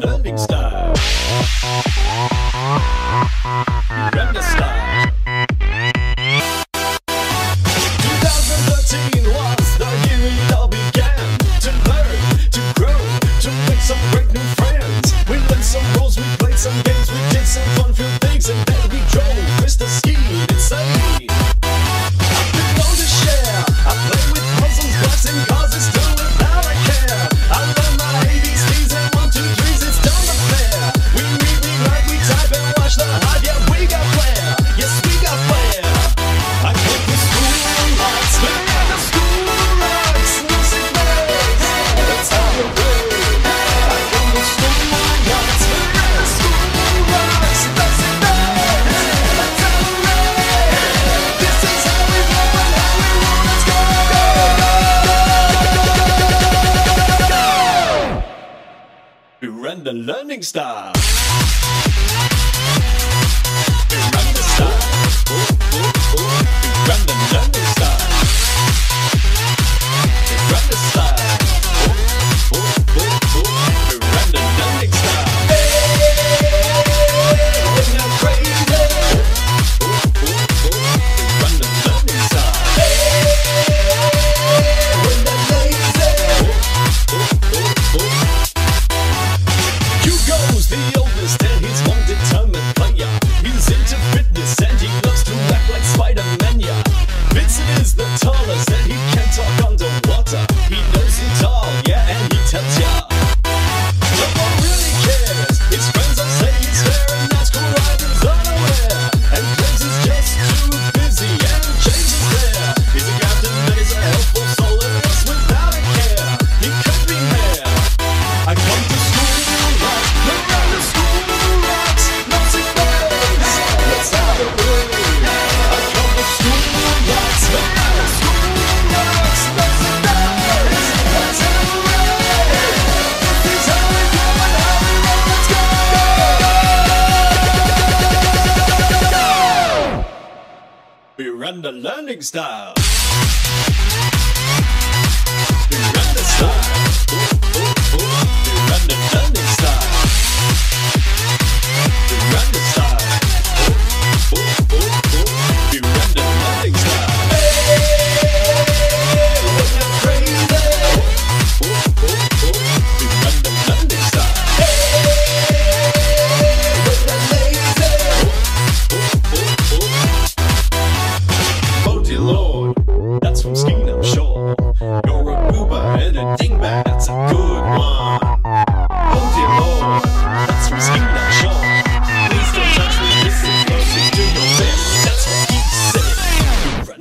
Learning style. Render style. 2013 was the year it all began to learn, to grow, to make some great new friends. We learned some rules, we played some games, we did some fun, few things, and then we drove Mr. Skene. It's a and the learning star. The oldest and he's one determined player. He's into fitness and he and the learning style.